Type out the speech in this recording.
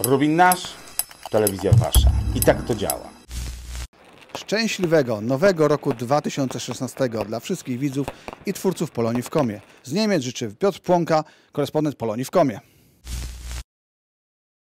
Rubin nasz, telewizja wasza. I tak to działa. Szczęśliwego nowego roku 2016 dla wszystkich widzów i twórców Polonii w Komie. Z Niemiec życzy Piotr Płonka, korespondent Polonii w Komie.